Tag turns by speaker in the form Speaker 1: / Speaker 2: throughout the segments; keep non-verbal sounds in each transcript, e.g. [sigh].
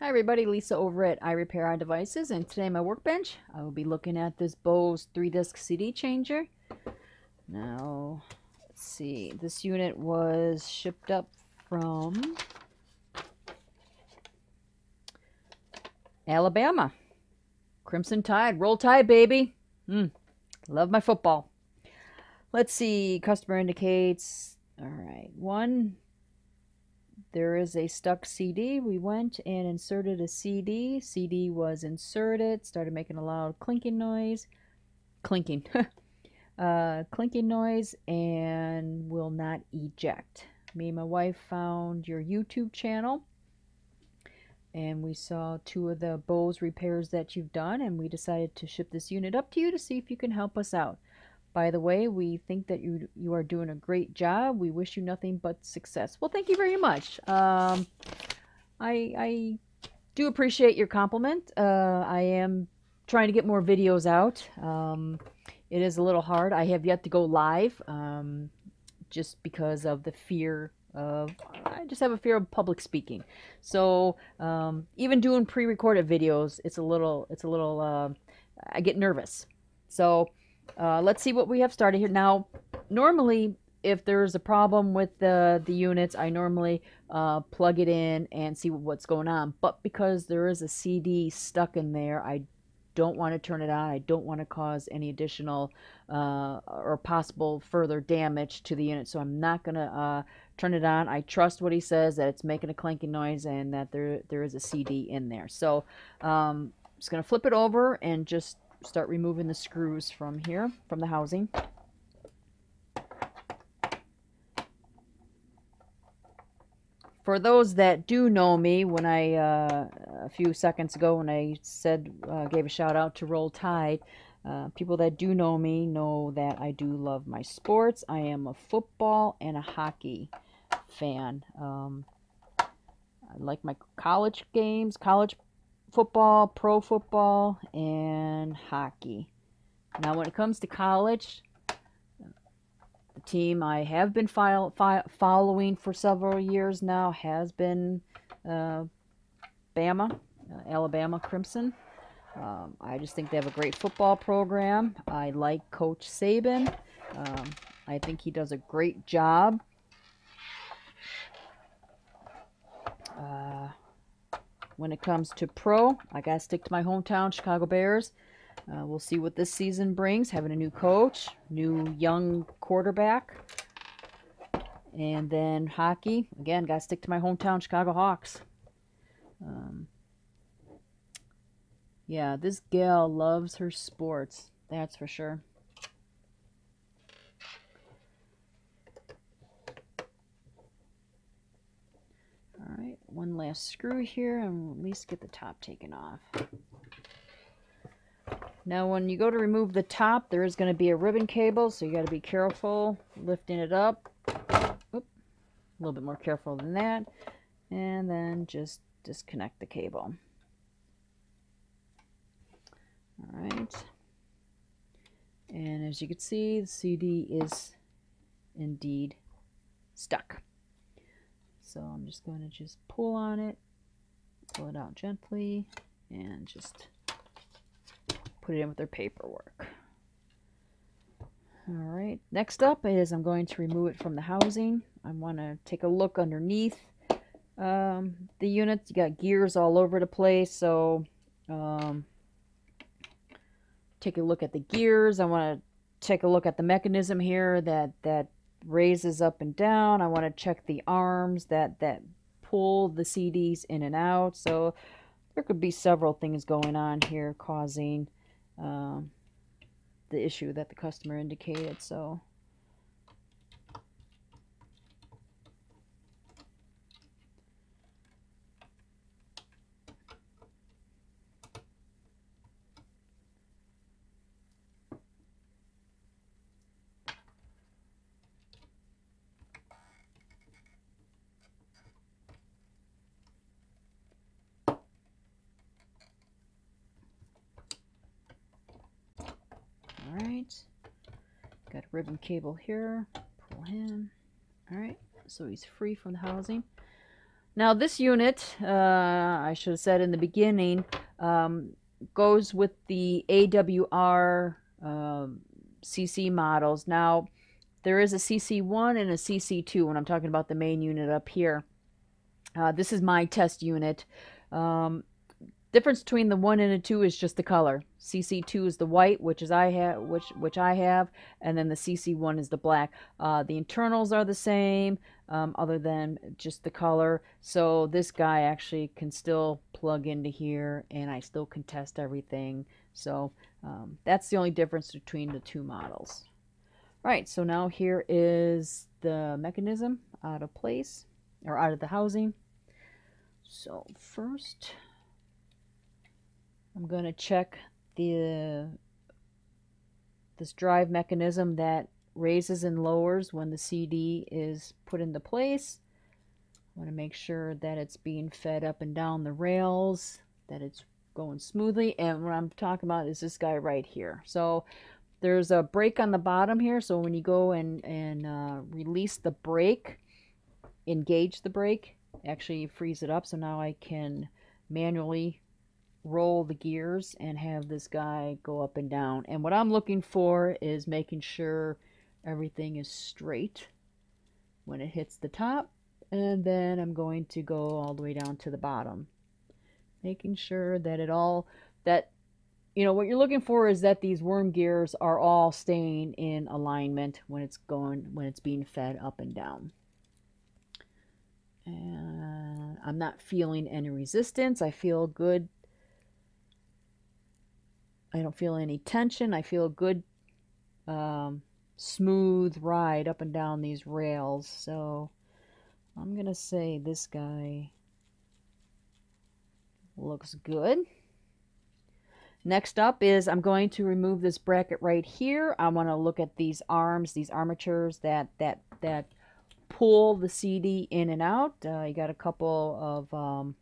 Speaker 1: Hi everybody, Lisa over at iRepair iDevices and today my workbench I will be looking at this Bose 3-disc CD changer. Now, let's see, this unit was shipped up from Alabama. Crimson Tide, roll tide baby. Mm, love my football. Let's see, customer indicates, alright, one there is a stuck CD. We went and inserted a CD. CD was inserted, started making a loud clinking noise. Clinking. [laughs] uh, clinking noise and will not eject. Me and my wife found your YouTube channel and we saw two of the Bose repairs that you've done and we decided to ship this unit up to you to see if you can help us out. By the way, we think that you you are doing a great job. We wish you nothing but success. Well, thank you very much. Um, I I do appreciate your compliment. Uh, I am trying to get more videos out. Um, it is a little hard. I have yet to go live, um, just because of the fear of I just have a fear of public speaking. So um, even doing pre-recorded videos, it's a little it's a little uh, I get nervous. So uh, let's see what we have started here. Now, normally, if there's a problem with the, the units, I normally uh, plug it in and see what's going on. But because there is a CD stuck in there, I don't want to turn it on. I don't want to cause any additional uh, or possible further damage to the unit. So I'm not going to uh, turn it on. I trust what he says, that it's making a clanking noise and that there there is a CD in there. So um, I'm just going to flip it over and just start removing the screws from here, from the housing. For those that do know me, when I, uh, a few seconds ago, when I said, uh, gave a shout out to Roll Tide, uh, people that do know me know that I do love my sports. I am a football and a hockey fan. Um, I like my college games, college football, pro football, and hockey. Now, when it comes to college, the team I have been file, fi following for several years now has been uh, Bama, uh, Alabama Crimson. Um, I just think they have a great football program. I like Coach Saban. Um, I think he does a great job. When it comes to pro, I got to stick to my hometown, Chicago Bears. Uh, we'll see what this season brings. Having a new coach, new young quarterback. And then hockey. Again, got to stick to my hometown, Chicago Hawks. Um, yeah, this gal loves her sports. That's for sure. Alright, one last screw here and at least get the top taken off. Now when you go to remove the top, there is going to be a ribbon cable, so you got to be careful lifting it up. Oop, a little bit more careful than that. And then just disconnect the cable. Alright. And as you can see, the CD is indeed stuck. So I'm just going to just pull on it, pull it out gently, and just put it in with their paperwork. Alright, next up is I'm going to remove it from the housing. I want to take a look underneath um, the units. You got gears all over the place, so um, take a look at the gears. I want to take a look at the mechanism here that, that raises up and down. I want to check the arms that, that pull the CDs in and out. So there could be several things going on here causing um, the issue that the customer indicated. So Alright. Cable here. Pull him. Alright. So he's free from the housing. Now this unit, uh, I should have said in the beginning, um, goes with the AWR um, CC models. Now there is a CC1 and a CC2 when I'm talking about the main unit up here. Uh, this is my test unit. Um, difference between the one and the two is just the color. CC2 is the white, which is I have, which which I have, and then the CC1 is the black. Uh, the internals are the same, um, other than just the color. So this guy actually can still plug into here, and I still can test everything. So um, that's the only difference between the two models. All right, so now here is the mechanism out of place, or out of the housing. So first, I'm going to check the this drive mechanism that raises and lowers when the CD is put into place. I want to make sure that it's being fed up and down the rails, that it's going smoothly. And what I'm talking about is this guy right here. So there's a brake on the bottom here. So when you go and, and uh, release the brake, engage the brake, actually freeze it up. So now I can manually roll the gears and have this guy go up and down. And what I'm looking for is making sure everything is straight when it hits the top. And then I'm going to go all the way down to the bottom. Making sure that it all, that, you know, what you're looking for is that these worm gears are all staying in alignment when it's going, when it's being fed up and down. And I'm not feeling any resistance. I feel good I don't feel any tension. I feel a good, um, smooth ride up and down these rails. So I'm going to say this guy looks good. Next up is I'm going to remove this bracket right here. I want to look at these arms, these armatures that that that pull the CD in and out. Uh, you got a couple of um,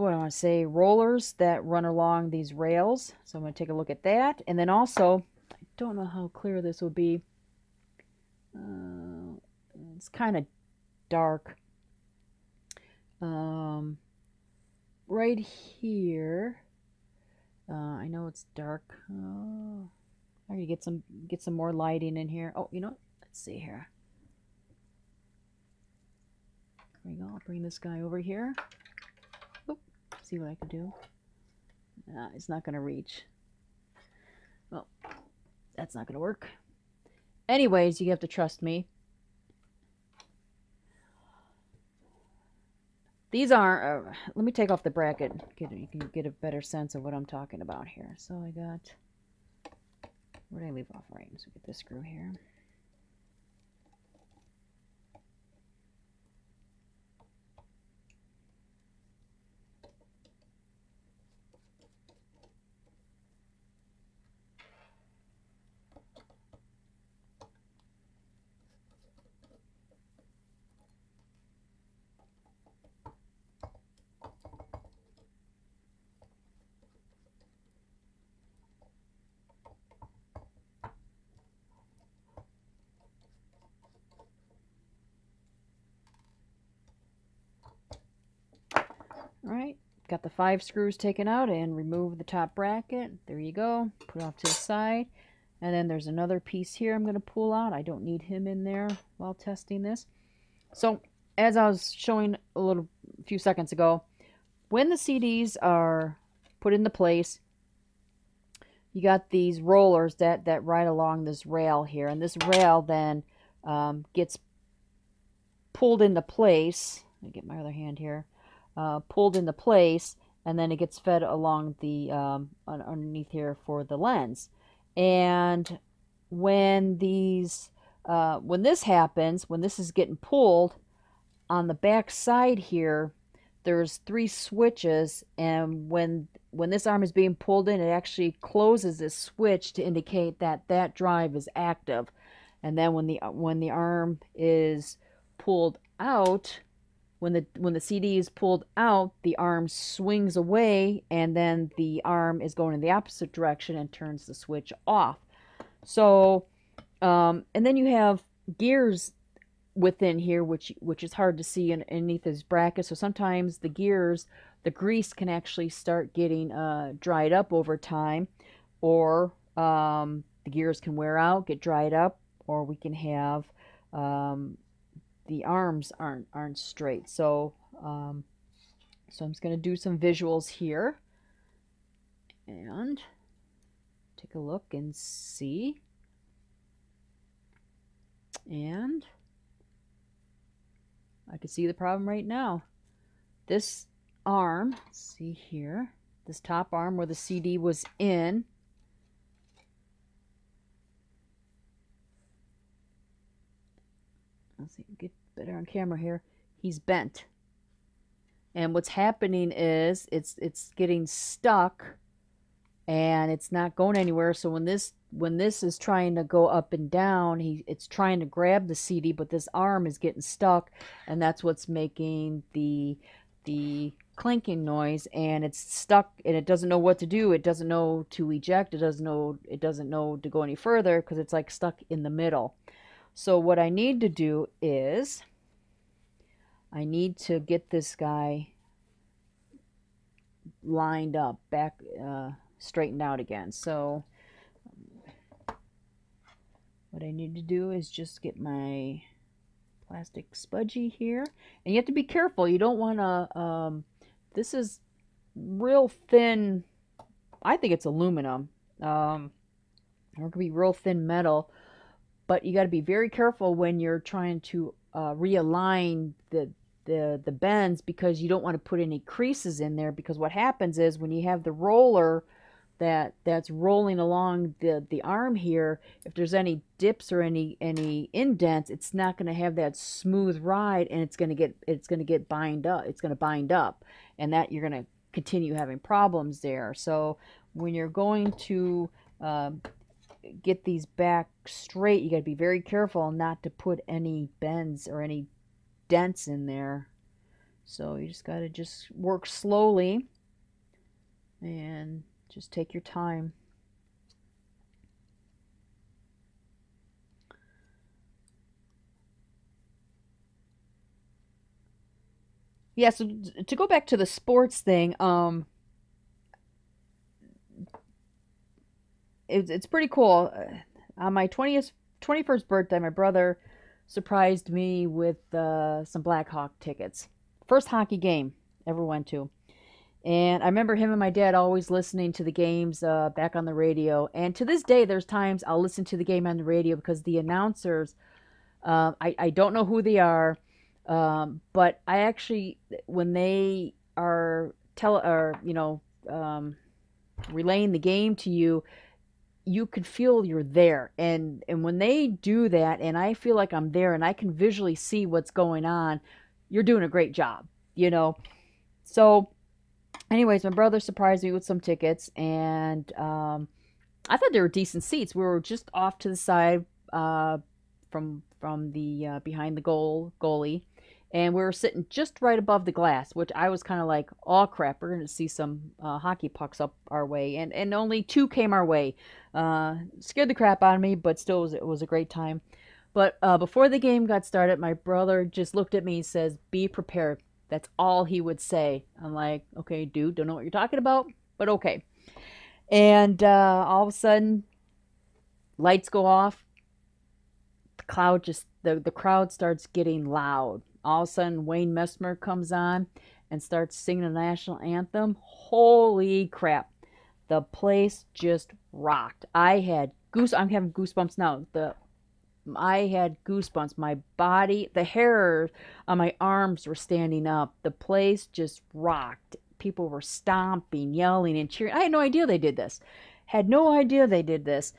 Speaker 1: what do I want to say, rollers that run along these rails. So I'm going to take a look at that. And then also, I don't know how clear this will be. Uh, it's kind of dark. Um, right here, uh, I know it's dark. Oh, I can get some get some more lighting in here. Oh, you know what? Let's see here. There we go. I'll bring this guy over here see what I can do. It's not going to reach. Well, that's not going to work. Anyways, you have to trust me. These are, uh, let me take off the bracket. Get, you can get a better sense of what I'm talking about here. So I got, where did I leave off? Right, so get this screw here. Right, got the five screws taken out and remove the top bracket. There you go. Put off to the side. And then there's another piece here I'm going to pull out. I don't need him in there while testing this. So as I was showing a little a few seconds ago, when the CDs are put into place, you got these rollers that, that ride along this rail here. And this rail then um, gets pulled into place. Let me get my other hand here uh, pulled into place and then it gets fed along the um, underneath here for the lens. And when these uh, when this happens when this is getting pulled on the back side here there's three switches and when when this arm is being pulled in it actually closes this switch to indicate that that drive is active. And then when the when the arm is pulled out when the when the CD is pulled out, the arm swings away and then the arm is going in the opposite direction and turns the switch off. So, um, and then you have gears within here, which which is hard to see in, underneath this bracket. So sometimes the gears, the grease can actually start getting uh, dried up over time, or um, the gears can wear out, get dried up, or we can have um, the arms aren't aren't straight. So um, so I'm just going to do some visuals here and take a look and see. And I can see the problem right now. This arm, see here, this top arm where the CD was in, let's see, get better on camera here, he's bent. And what's happening is it's it's getting stuck and it's not going anywhere. So when this when this is trying to go up and down, he it's trying to grab the CD, but this arm is getting stuck, and that's what's making the the clinking noise and it's stuck and it doesn't know what to do it doesn't know to eject it doesn't know it doesn't know to go any further because it's like stuck in the middle so what i need to do is i need to get this guy lined up back uh, straightened out again so what I need to do is just get my plastic spudger here. And you have to be careful. You don't want to, um, this is real thin, I think it's aluminum. Um, or it could be real thin metal. But you got to be very careful when you're trying to uh, realign the, the, the bends because you don't want to put any creases in there because what happens is when you have the roller that that's rolling along the the arm here if there's any dips or any any indents it's not going to have that smooth ride and it's going to get it's going to get bind up it's going to bind up. And that you're going to continue having problems there. So when you're going to um, get these back straight you got to be very careful not to put any bends or any dents in there so you just got to just work slowly and just take your time. Yeah, so to go back to the sports thing, um, it's it's pretty cool. Uh, on my 20th, 21st birthday, my brother surprised me with uh, some Blackhawk tickets. First hockey game ever went to. And I remember him and my dad always listening to the games uh, back on the radio. And to this day, there's times I'll listen to the game on the radio because the announcers, uh, I, I don't know who they are, um, but I actually, when they are tell or you know um, relaying the game to you, you can feel you're there. And and when they do that, and I feel like I'm there, and I can visually see what's going on, you're doing a great job. You know, so anyways, my brother surprised me with some tickets, and um, I thought they were decent seats. We were just off to the side uh, from from the uh, behind the goal goalie, and we were sitting just right above the glass, which I was kind of like, "Oh crap, we're going to see some uh, hockey pucks up our way," and and only two came our way. Uh, scared the crap out of me, but still, it was, it was a great time. But uh, before the game got started, my brother just looked at me and says, "Be prepared." That's all he would say. I'm like, okay, dude, don't know what you're talking about, but okay. And uh, all of a sudden, lights go off. The cloud just the the crowd starts getting loud. All of a sudden, Wayne Messmer comes on and starts singing the national anthem. Holy crap! The place just rocked. I had goose. I'm having goosebumps now. The I had goosebumps. My body, the hair on my arms were standing up. The place just rocked. People were stomping, yelling, and cheering. I had no idea they did this. Had no idea they did this.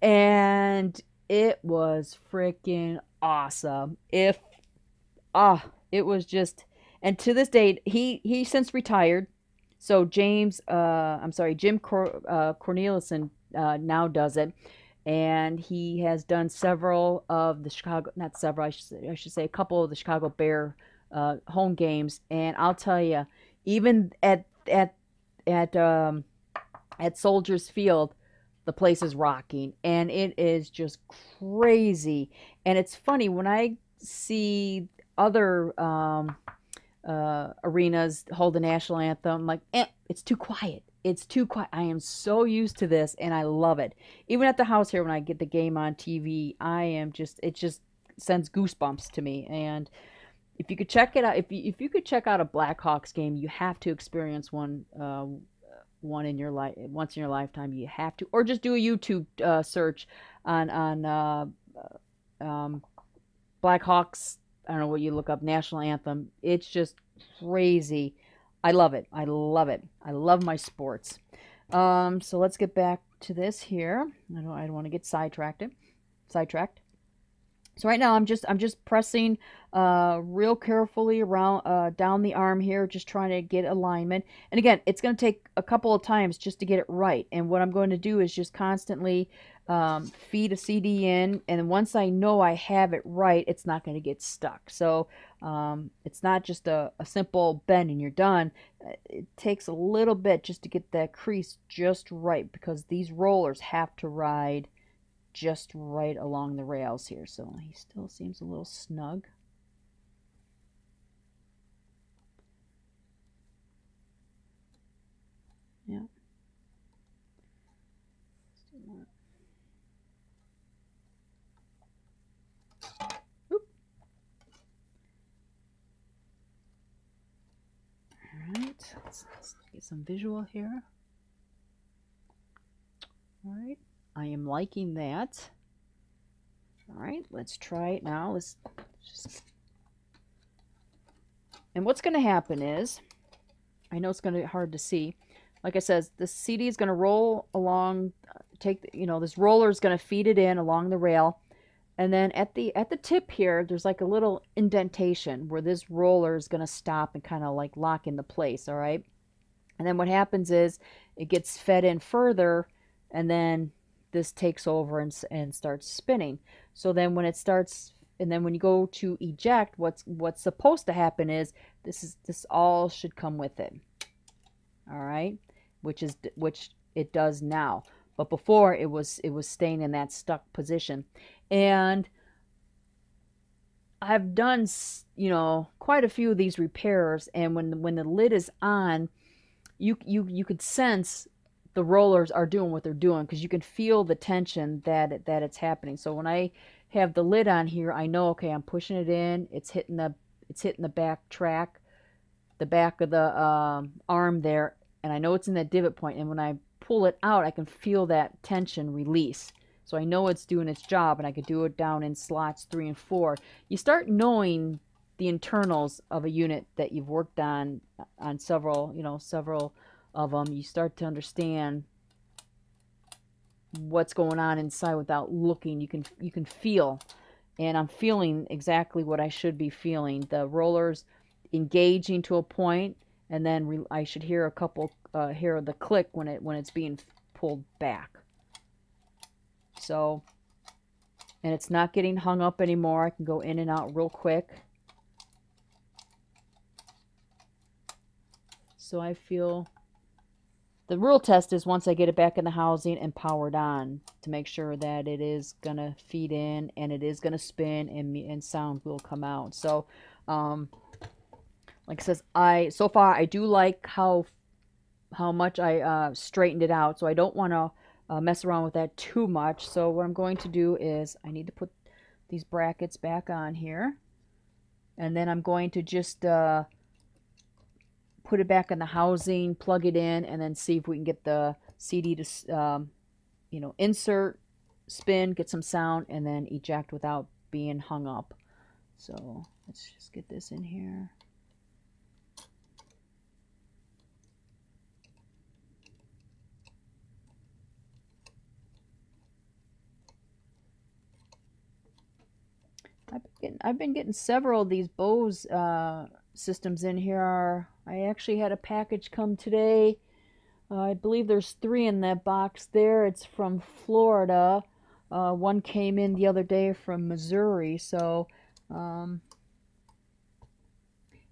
Speaker 1: And it was freaking awesome. If ah, it was just and to this date, he he since retired. So James, uh, I'm sorry, Jim Cor- uh, Cornelison uh, now does it and he has done several of the Chicago, not several, I should say, I should say a couple of the Chicago Bear uh, home games. And I'll tell you, even at at at um, at Soldiers Field, the place is rocking, and it is just crazy. And it's funny when I see other um, uh, arenas hold the national anthem. like, eh, it's too quiet. It's too quiet. I am so used to this and I love it. Even at the house here when I get the game on TV, I am just it just sends goosebumps to me. And if you could check it out, if you, if you could check out a Blackhawks game, you have to experience one uh, one in your life once in your lifetime. You have to, or just do a YouTube uh, search on on uh, um, Blackhawks. I don't know what you look up national anthem. It's just crazy. I love it. I love it. I love my sports. Um, so let's get back to this here. I don't. I don't want to get sidetracked. Sidetracked. So right now I'm just I'm just pressing uh, real carefully around uh, down the arm here, just trying to get alignment. And again, it's going to take a couple of times just to get it right. And what I'm going to do is just constantly um, feed a CD in, and once I know I have it right, it's not going to get stuck. So um, it's not just a, a simple bend and you're done. Uh, it takes a little bit just to get that crease just right because these rollers have to ride just right along the rails here. So he still seems a little snug. Yeah. Oop. All right, let's, let's get some visual here. All right. I am liking that. All right, let's try it now. Let's just... And what's going to happen is, I know it's going to be hard to see. Like I says, the CD is going to roll along, take, you know, this roller is going to feed it in along the rail. And then at the at the tip here, there's like a little indentation where this roller is going to stop and kind of like lock into place, all right? And then what happens is it gets fed in further and then this takes over and, and starts spinning. So then when it starts, and then when you go to eject, what's what's supposed to happen is this is this all should come with it. All right, which is which it does now. But before it was it was staying in that stuck position, and I've done you know quite a few of these repairs, and when when the lid is on, you you you could sense the rollers are doing what they're doing because you can feel the tension that that it's happening. So when I have the lid on here, I know okay, I'm pushing it in. It's hitting the it's hitting the back track, the back of the um, arm there, and I know it's in that divot point. And when I pull it out, I can feel that tension release. So I know it's doing its job, and I could do it down in slots three and four. You start knowing the internals of a unit that you've worked on on several, you know, several of them, you start to understand what's going on inside without looking. You can you can feel, and I'm feeling exactly what I should be feeling. The rollers engaging to a point, and then I should hear a couple uh, hear the click when it when it's being pulled back. So, and it's not getting hung up anymore. I can go in and out real quick. So I feel the real test is once I get it back in the housing and powered on to make sure that it is going to feed in and it is going to spin and, and sound will come out. So, um, like I says, I, so far I do like how, how much I uh, straightened it out. So I don't want to uh, mess around with that too much. So what I'm going to do is I need to put these brackets back on here. And then I'm going to just uh, put it back in the housing, plug it in, and then see if we can get the CD to, um, you know, insert, spin, get some sound, and then eject without being hung up. So let's just get this in here. I've been getting, I've been getting several of these Bose uh, systems in here I actually had a package come today. Uh, I believe there's three in that box there. It's from Florida. Uh, one came in the other day from Missouri. So um,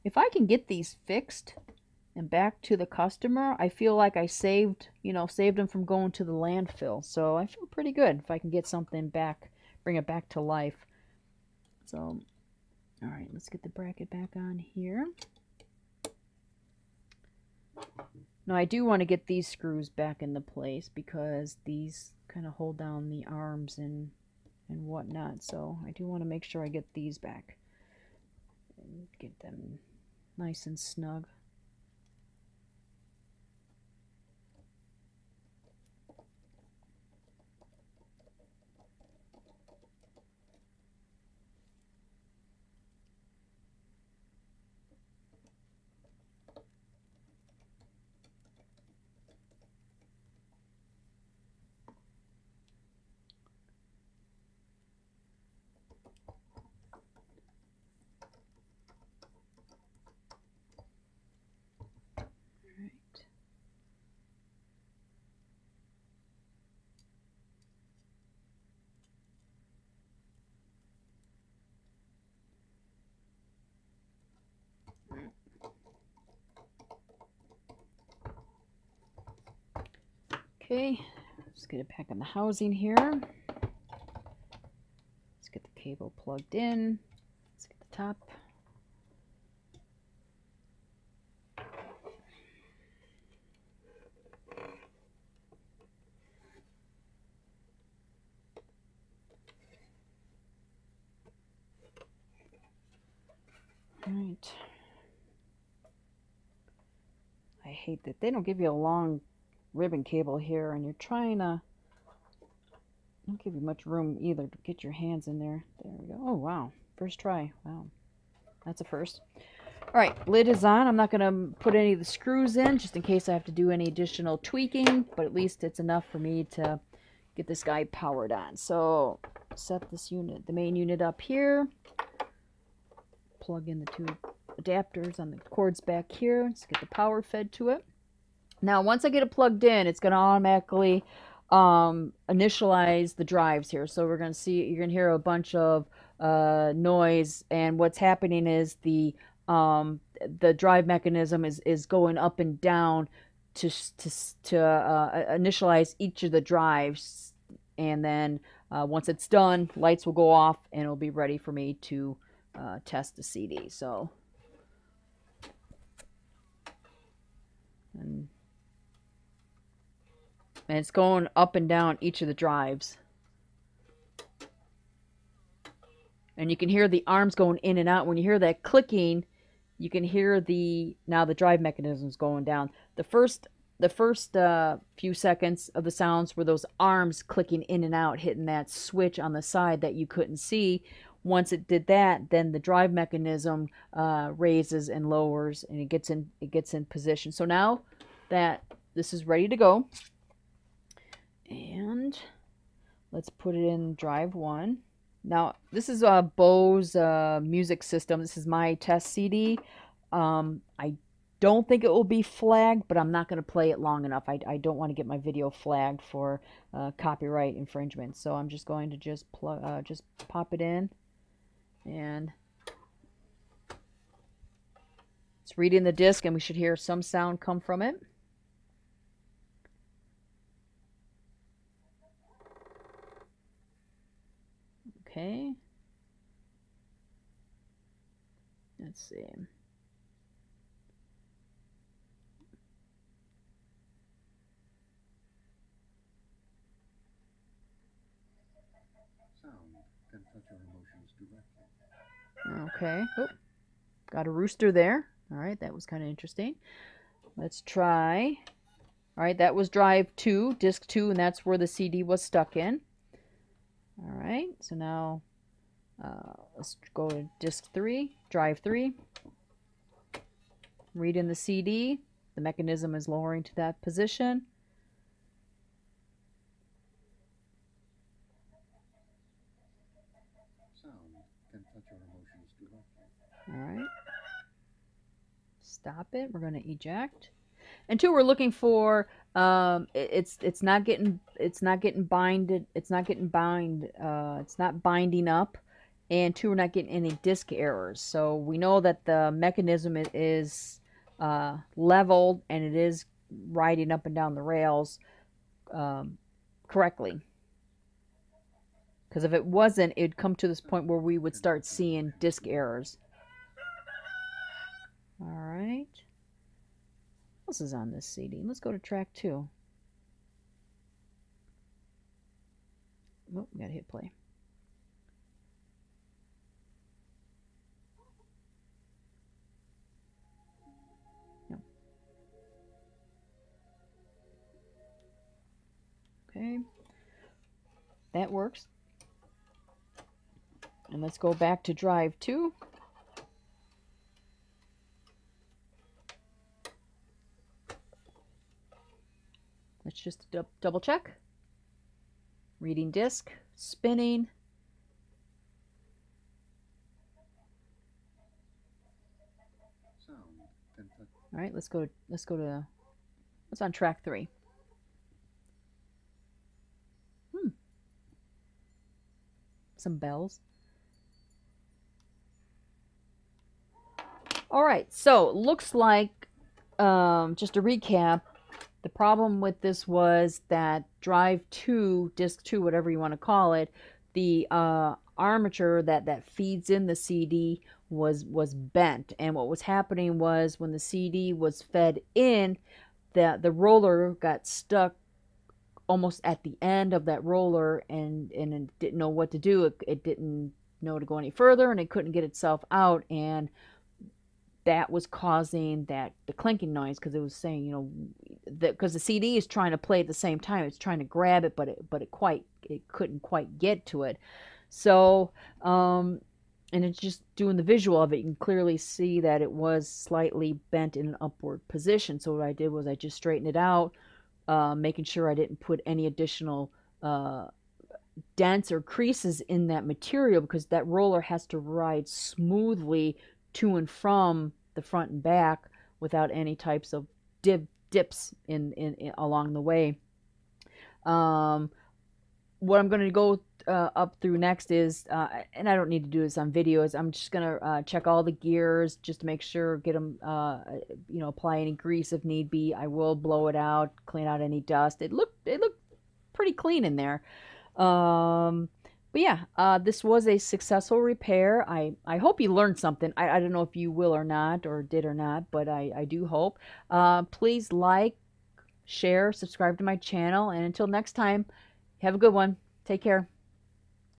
Speaker 1: if I can get these fixed and back to the customer, I feel like I saved, you know, saved them from going to the landfill. So I feel pretty good if I can get something back, bring it back to life. So All right, let's get the bracket back on here. Now I do want to get these screws back into place because these kind of hold down the arms and and whatnot. So I do want to make sure I get these back and get them nice and snug. Okay, let's get it back on the housing here. Let's get the cable plugged in. Let's get the top. All right. I hate that they don't give you a long ribbon cable here and you're trying to don't give you much room either to get your hands in there. There we go. Oh, wow. First try. Wow. That's a first. All right, lid is on. I'm not going to put any of the screws in just in case I have to do any additional tweaking, but at least it's enough for me to get this guy powered on. So set this unit, the main unit up here. Plug in the two adapters on the cords back here. Let's get the power fed to it. Now, once I get it plugged in, it's going to automatically um, initialize the drives here. So we're going to see, you're going to hear a bunch of uh, noise. And what's happening is the um, the drive mechanism is, is going up and down to, to, to uh, initialize each of the drives. And then uh, once it's done, lights will go off and it'll be ready for me to uh, test the CD. So, and it's going up and down each of the drives. And you can hear the arms going in and out. When you hear that clicking, you can hear the now the drive mechanisms going down. The first the first uh, few seconds of the sounds were those arms clicking in and out, hitting that switch on the side that you couldn't see. Once it did that, then the drive mechanism uh, raises and lowers, and it gets in it gets in position. So now that this is ready to go, and let's put it in drive one. Now, this is a Bose uh, music system. This is my test CD. Um, I don't think it will be flagged, but I'm not going to play it long enough. I, I don't want to get my video flagged for uh, copyright infringement. So I'm just going to just plug, uh, just pop it in, and it's reading the disc, and we should hear some sound come from it. Okay. Let's see. Okay. Oh, got a rooster there. All right, that was kind of interesting. Let's try. All right, that was drive 2, disc 2, and that's where the CD was stuck in. All right, so now uh, let's go to disk 3, drive 3. Read in the CD. The mechanism is lowering to that position. All right. Stop it. We're going to eject. And two, we're looking for um, it, it's it's not getting it's not getting binded. It's not getting bind. Uh, it's not binding up. And two, we're not getting any disk errors. So we know that the mechanism is uh, leveled and it is riding up and down the rails um, correctly. Because if it wasn't, it'd come to this point where we would start seeing disk errors. All right. Else is on this CD? Let's go to track two. Oh, we gotta hit play. No. Okay. That works. And let's go back to drive two. Just double check. Reading disk, spinning. All right, let's go to let's go to what's on track three. Hmm. Some bells. All right, so looks like um, just a recap, the problem with this was that drive 2, disk 2, whatever you want to call it, the uh, armature that, that feeds in the CD was was bent. And what was happening was when the CD was fed in, the, the roller got stuck almost at the end of that roller and, and it didn't know what to do. It, it didn't know to go any further and it couldn't get itself out. And that was causing that the clinking noise because it was saying you know because the, the, CD is trying to play at the same time. It's trying to grab it but it but it quite it couldn't quite get to it. So um and it's just doing the visual of it you can clearly see that it was slightly bent in an upward position. So what I did was I just straightened it out uh, making sure I didn't put any additional uh, dents or creases in that material because that roller has to ride smoothly to and from the front and back without any types of dip, dips in, in, in along the way. Um, what I'm going to go uh, up through next is, uh, and I don't need to do this on videos. I'm just going to uh, check all the gears just to make sure, get them, uh, you know, apply any grease if need be. I will blow it out, clean out any dust. It looked, it looked pretty clean in there. Um, but yeah, uh, this was a successful repair. I, I hope you learned something. I, I don't know if you will or not, or did or not, but I, I do hope. Uh, please like, share, subscribe to my channel, and until next time, have a good one. Take care.